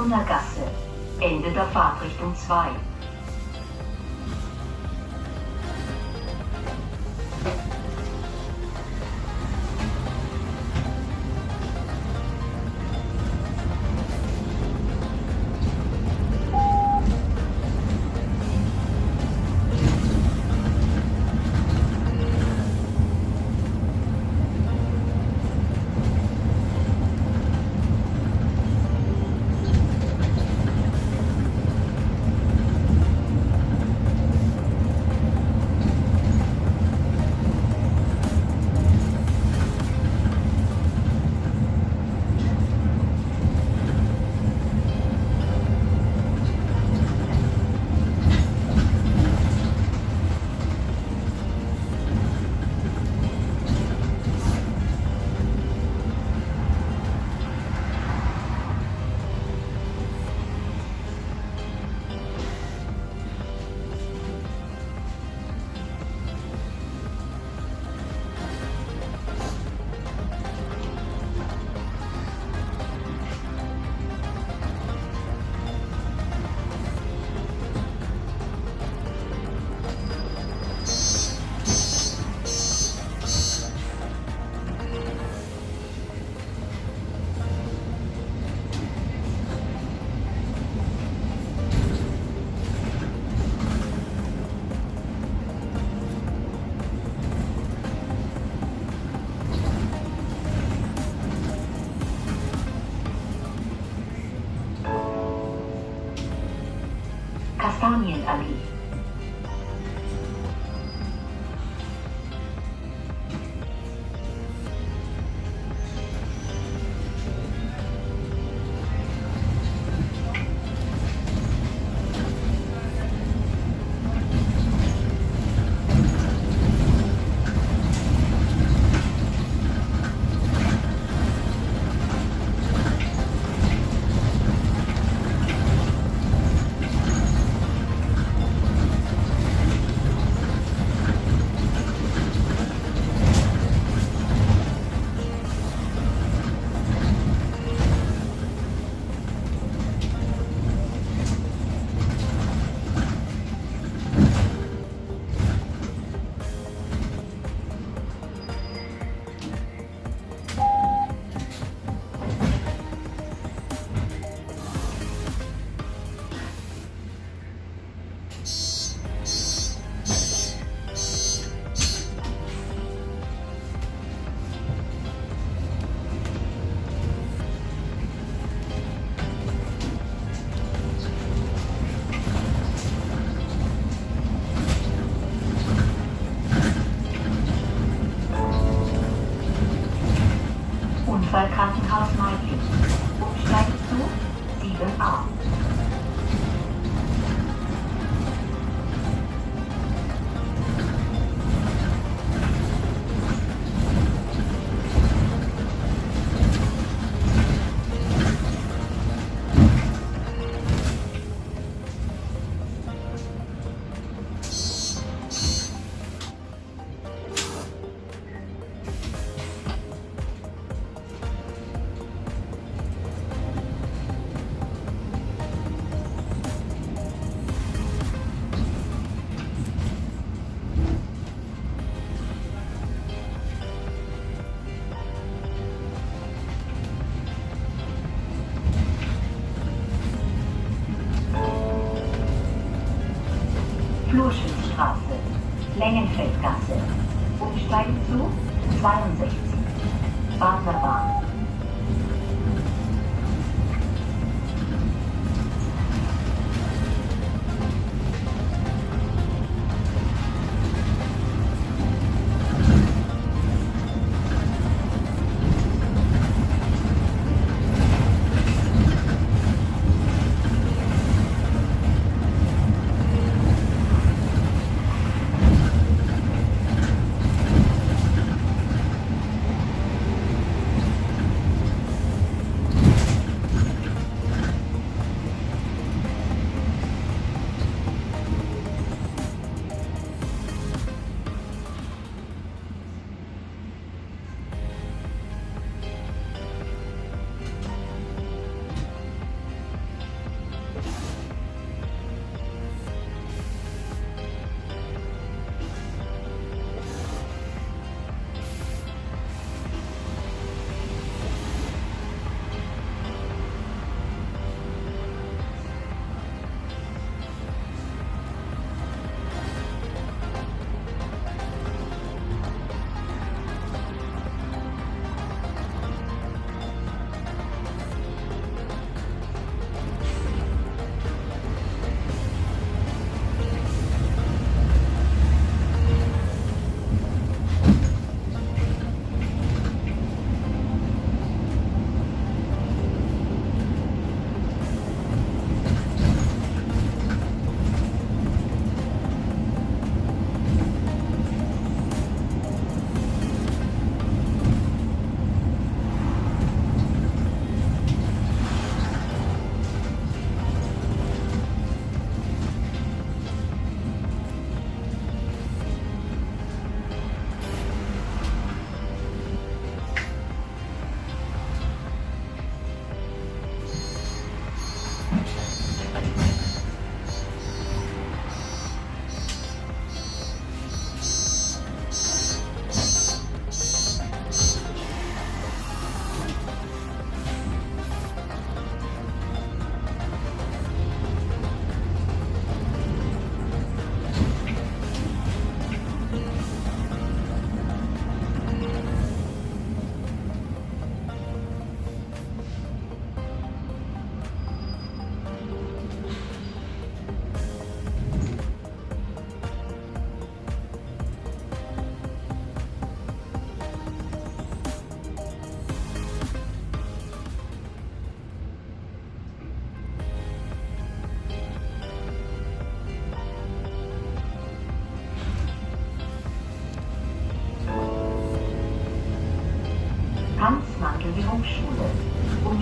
Brunner Gasse. Ende der Fahrtrichtung 2. 三年而已。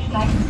Umsteigen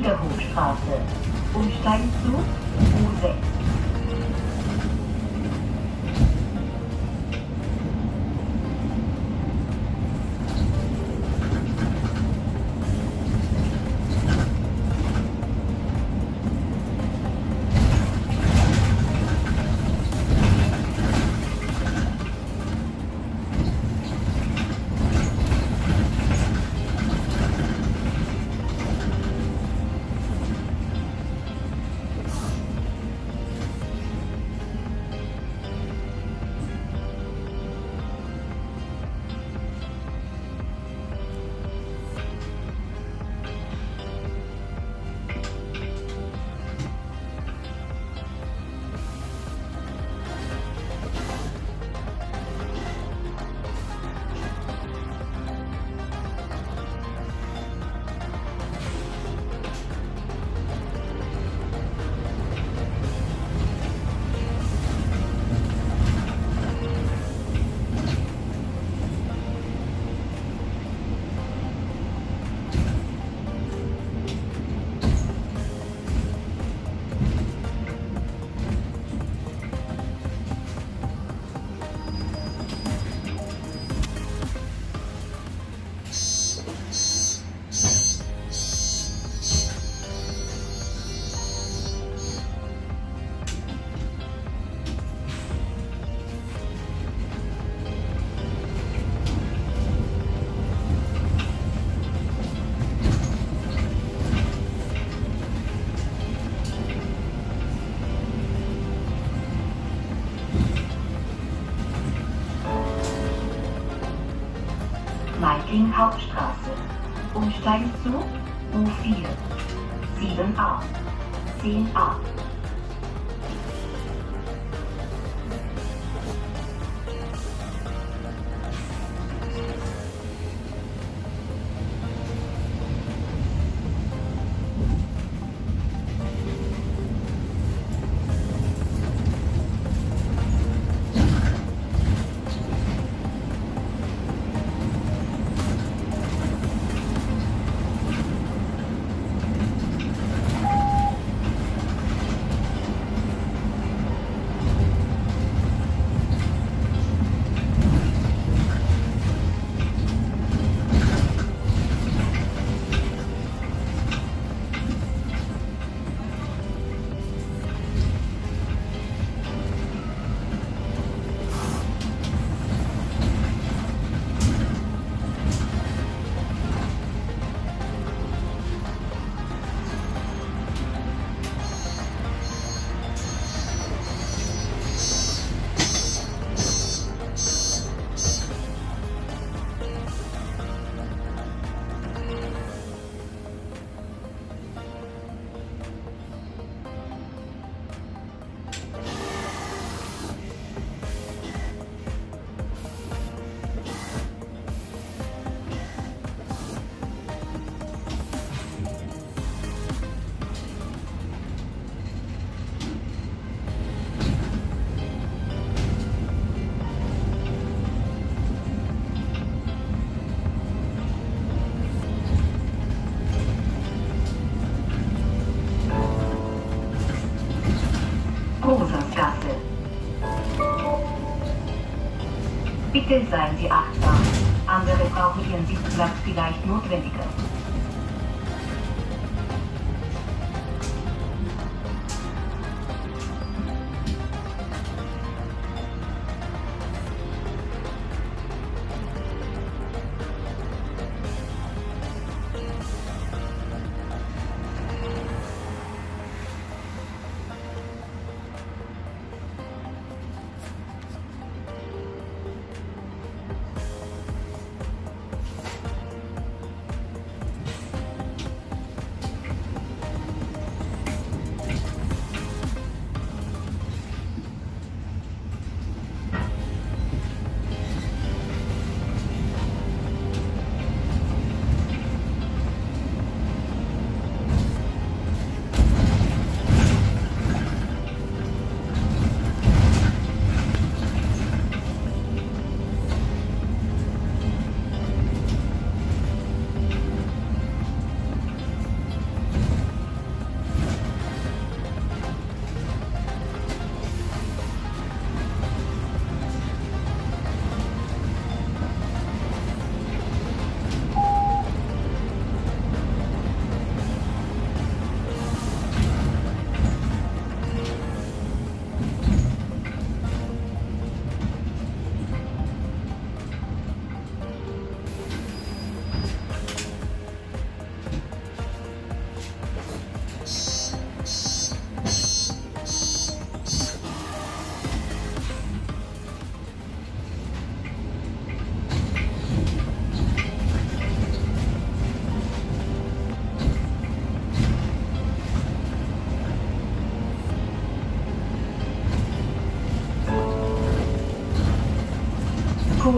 Niederhochstraße. Umsteigen Hauptstraße. Umsteigen zu U4. 7a. 10a. Bitte seien Sie achtsam. Andere brauchen Ihren Sitzplatz vielleicht notwendiger.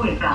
vuelta.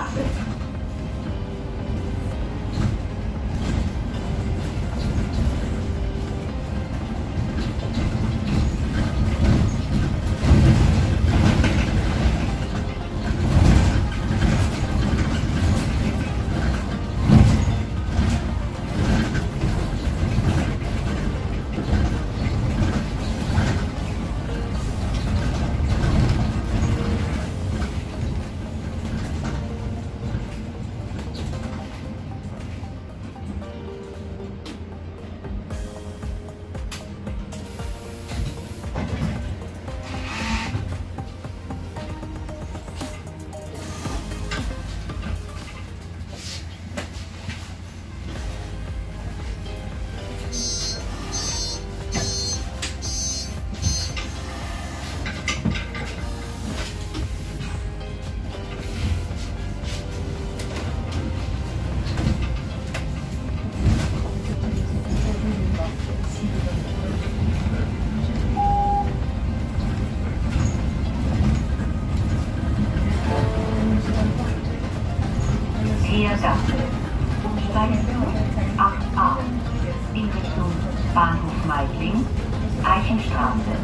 8a. In Bahnhof Meidling, Eichenstraße.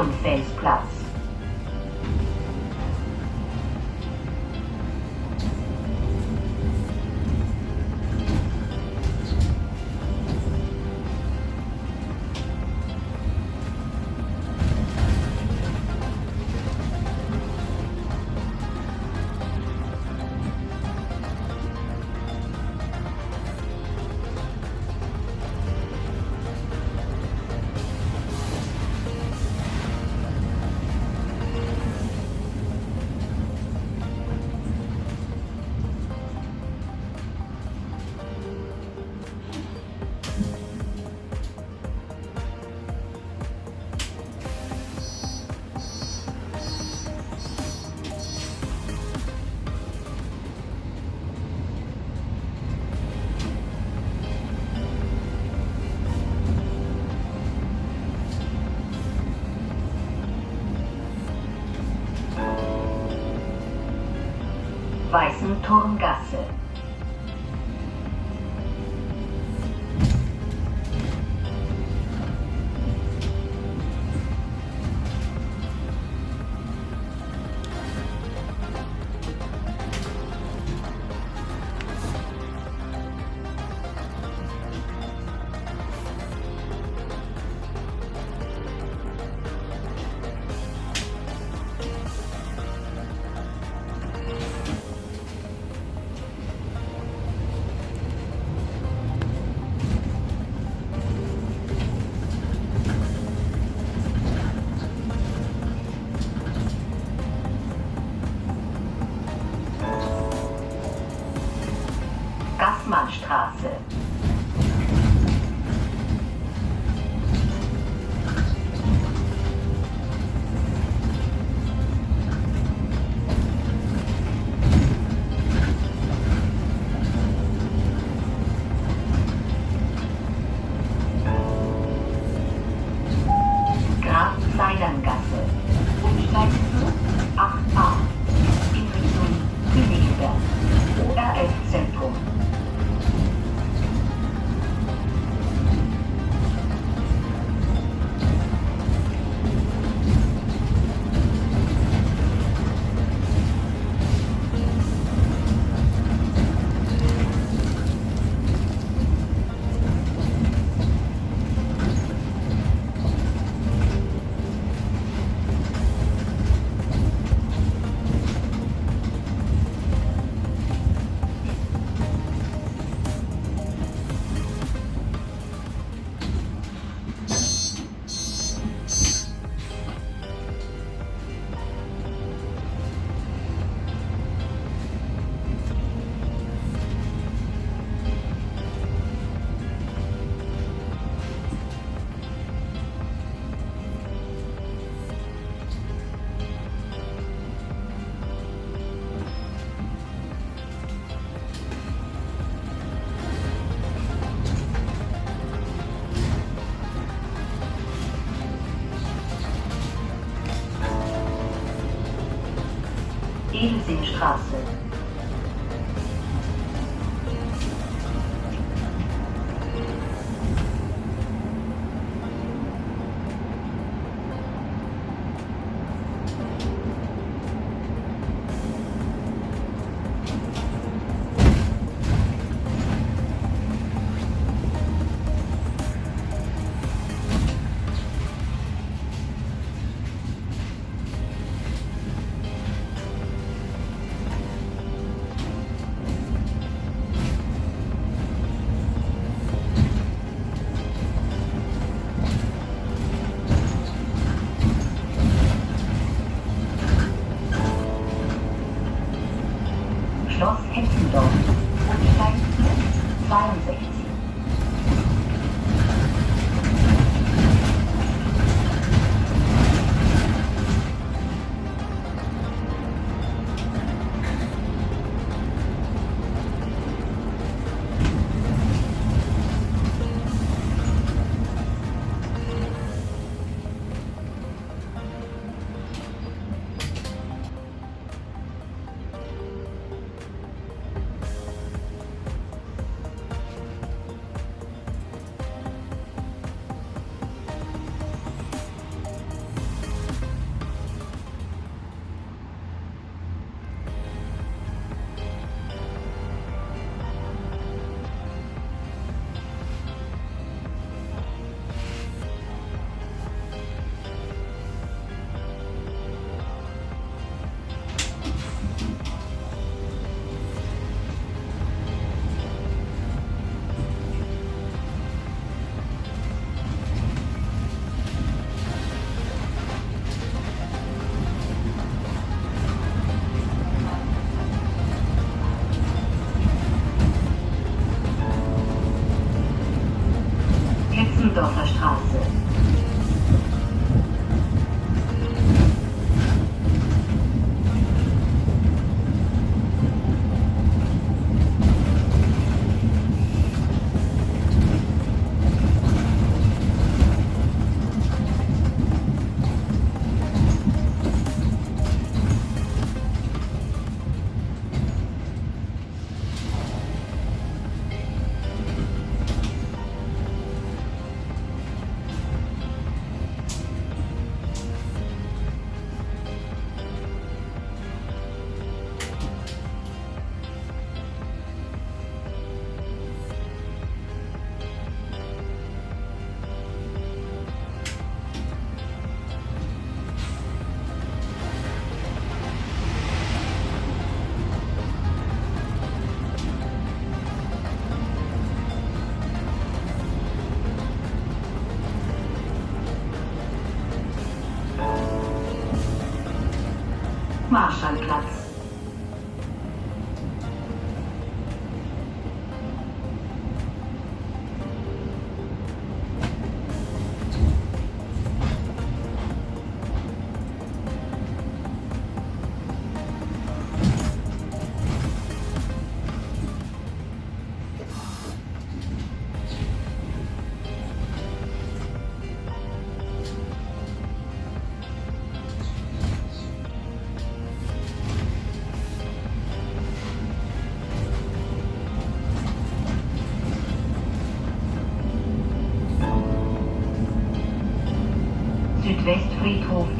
Ohrenfeld. Tonga. Straße. 기억했습니다.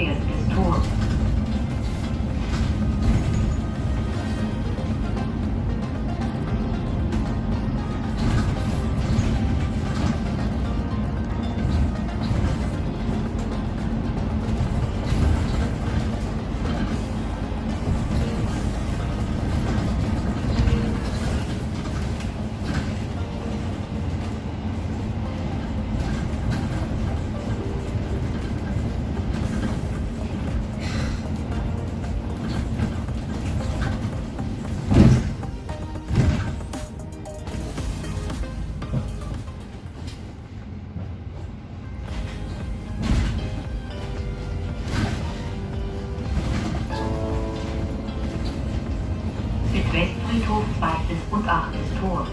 end. Südwestfriedhof, zweites und achtes Tor.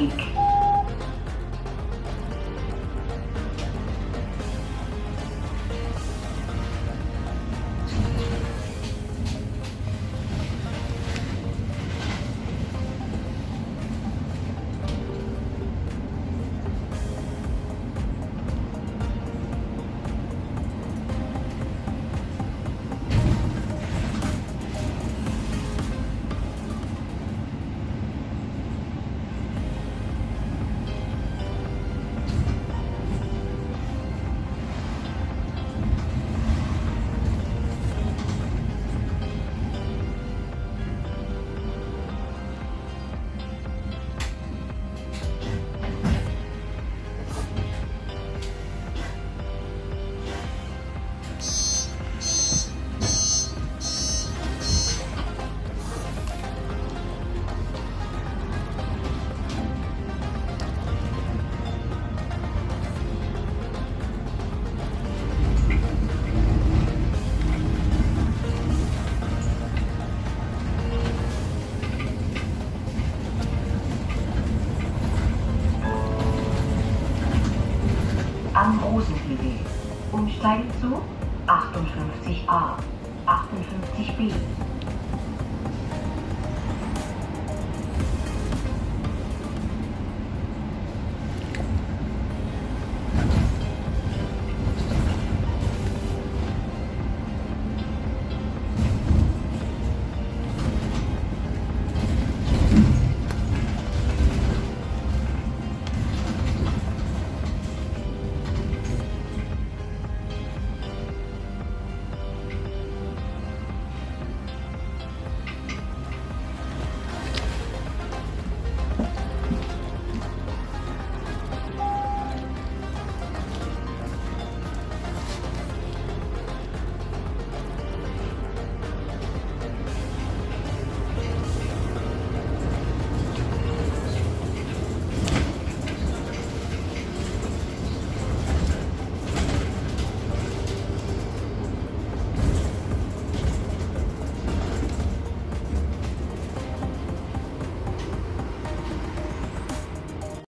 week.